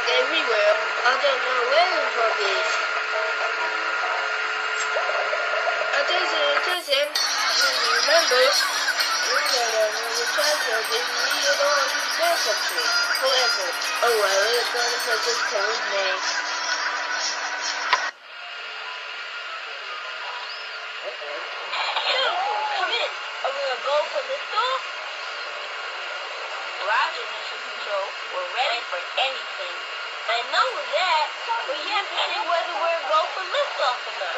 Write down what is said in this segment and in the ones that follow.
everywhere. I don't know where the frog is. I doesn't, oh, it doesn't. Remember, remember the treasure is needed on necessary. However, oh well, it's gonna put. We're ready for anything. Know that, you have say whether we're a go for liftoff or not.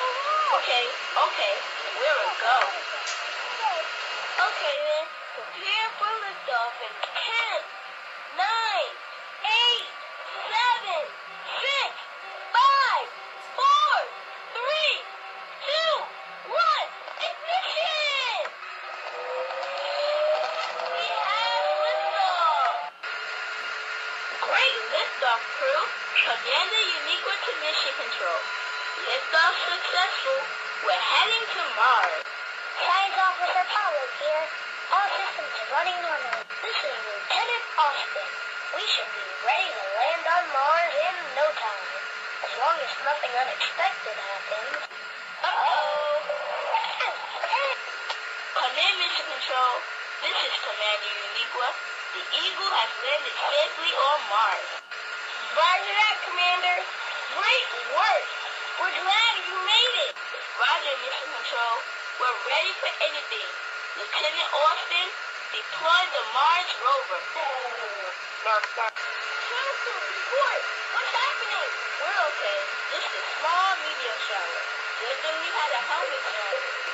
Okay, okay, we're a go. Okay then, prepare for liftoff in 10, 9, liftoff, crew. Commander Uniqua to mission control. Liftoff successful. We're heading to Mars. Science Officer Pablo here. All systems are running normally. This is Lieutenant Austin. We should be ready to land on Mars in no time. As long as nothing unexpected happens. Uh-oh. Come in, mission control. This is Commander Uniqua. The Eagle has landed safely on Mars. Roger that, Commander. Great work. We're glad you made it. Roger, mission control. We're ready for anything. Lieutenant Austin, deploy the Mars rover. Council, report. What's happening? We're okay. Just a small meteor shower. Good thing we had a helmet on.